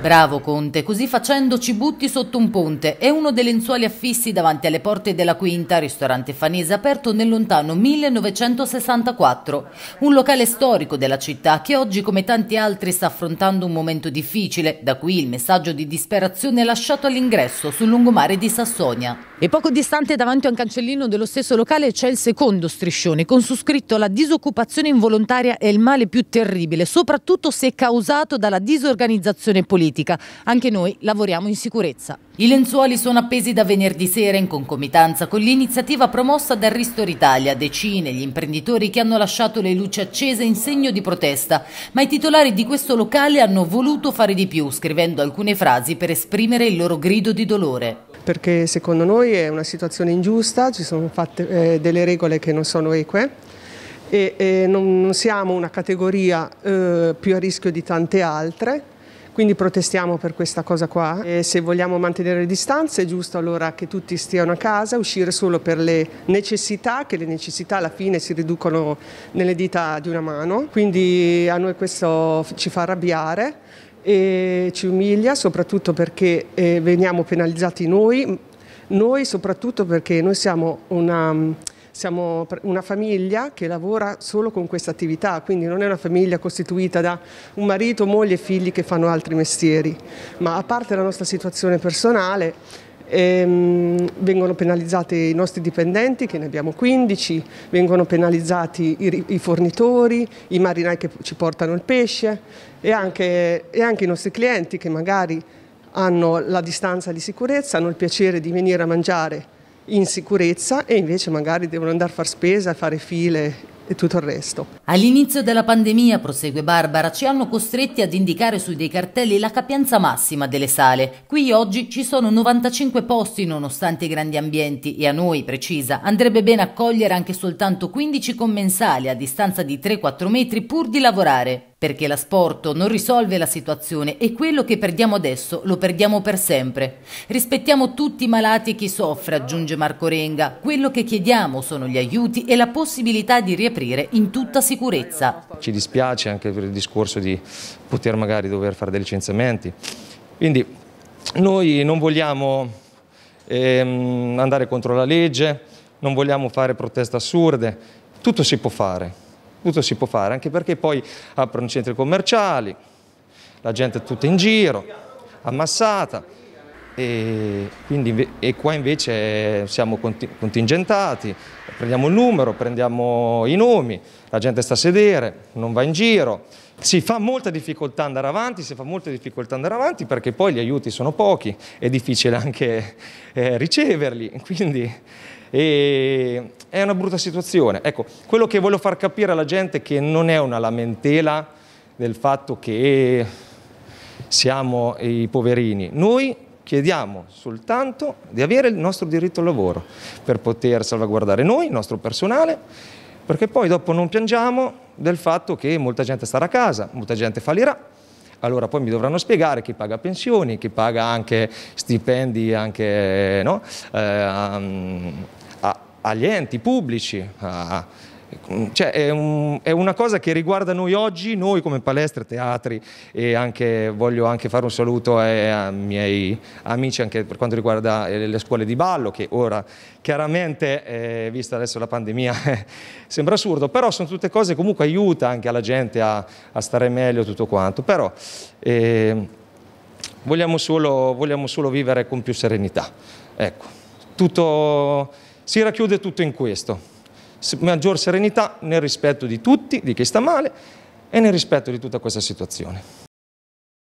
Bravo Conte, così facendo ci butti sotto un ponte. È uno dei lenzuoli affissi davanti alle porte della Quinta, ristorante fanese aperto nel lontano 1964. Un locale storico della città che oggi come tanti altri sta affrontando un momento difficile. Da qui il messaggio di disperazione lasciato all'ingresso sul lungomare di Sassonia. E poco distante davanti a un cancellino dello stesso locale c'è il secondo striscione con su scritto la disoccupazione involontaria è il male più terribile, soprattutto se causato dalla disorganizzazione politica politica. Anche noi lavoriamo in sicurezza. I lenzuoli sono appesi da venerdì sera in concomitanza con l'iniziativa promossa dal Ristor Italia. Decine gli imprenditori che hanno lasciato le luci accese in segno di protesta, ma i titolari di questo locale hanno voluto fare di più, scrivendo alcune frasi per esprimere il loro grido di dolore perché secondo noi è una situazione ingiusta, ci sono fatte eh, delle regole che non sono eque e, e non, non, siamo una categoria eh, più a rischio di tante altre quindi protestiamo per questa cosa qua. E se vogliamo mantenere le distanze è giusto allora che tutti stiano a casa, uscire solo per le necessità, che le necessità alla fine si riducono nelle dita di una mano. Quindi a noi questo ci fa arrabbiare e ci umilia soprattutto perché eh, veniamo penalizzati noi, noi soprattutto perché noi siamo una siamo una famiglia che lavora solo con questa attività, quindi non è una famiglia costituita da un marito, moglie e figli che fanno altri mestieri, ma a parte la nostra situazione personale ehm, vengono penalizzati i nostri dipendenti, che ne abbiamo 15, vengono penalizzati i, i fornitori, i marinai che ci portano il pesce e anche, e anche i nostri clienti che magari hanno la distanza di sicurezza, hanno il piacere di venire a mangiare in sicurezza e invece magari devono andare a fare spesa, fare file e tutto il resto. All'inizio della pandemia, prosegue Barbara, ci hanno costretti ad indicare su dei cartelli la capienza massima delle sale. Qui oggi ci sono 95 posti nonostante i grandi ambienti e a noi, precisa, andrebbe bene accogliere anche soltanto 15 commensali a distanza di 3-4 metri pur di lavorare perché l'asporto non risolve la situazione e quello che perdiamo adesso lo perdiamo per sempre. Rispettiamo tutti i malati e chi soffre, aggiunge Marco Renga. Quello che chiediamo sono gli aiuti e la possibilità di riaprire in tutta sicurezza. Ci dispiace anche per il discorso di poter magari dover fare dei licenziamenti. Quindi noi non vogliamo ehm, andare contro la legge, non vogliamo fare proteste assurde, tutto si può fare tutto si può fare, anche perché poi aprono centri commerciali, la gente è tutta in giro, ammassata, e, quindi, e qua invece siamo contingentati, prendiamo il numero, prendiamo i nomi, la gente sta a sedere, non va in giro, si fa molta difficoltà andare avanti, si fa molta difficoltà andare avanti perché poi gli aiuti sono pochi, è difficile anche eh, riceverli, quindi e è una brutta situazione. Ecco, quello che voglio far capire alla gente è che non è una lamentela del fatto che siamo i poverini. Noi chiediamo soltanto di avere il nostro diritto al lavoro per poter salvaguardare noi, il nostro personale, perché poi dopo non piangiamo del fatto che molta gente starà a casa, molta gente fallirà, allora poi mi dovranno spiegare chi paga pensioni, chi paga anche stipendi anche, no? eh, agli enti pubblici, a, cioè è, un, è, una cosa che riguarda noi oggi, noi come palestre, teatri e anche, voglio anche fare un saluto ai, ai miei amici anche per quanto riguarda eh, le scuole di ballo che ora chiaramente, eh, vista adesso la pandemia, sembra assurdo, però sono tutte cose che comunque aiuta anche alla gente a, a stare meglio tutto quanto, però eh, vogliamo, solo, vogliamo solo vivere con più serenità. Ecco, tutto si racchiude tutto in questo. Maggior serenità nel rispetto di tutti, di chi sta male e nel rispetto di tutta questa situazione.